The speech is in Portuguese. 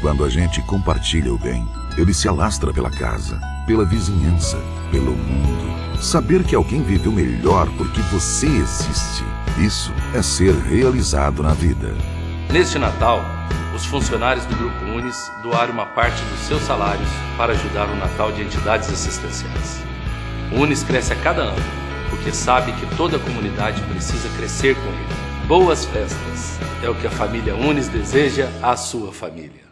Quando a gente compartilha o bem, ele se alastra pela casa, pela vizinhança, pelo mundo. Saber que alguém viveu melhor porque você existe, isso é ser realizado na vida. Neste Natal, os funcionários do Grupo Unis doaram uma parte dos seus salários para ajudar o Natal de entidades assistenciais. O Unis cresce a cada ano, porque sabe que toda a comunidade precisa crescer com ele. Boas festas! É o que a família Unis deseja à sua família.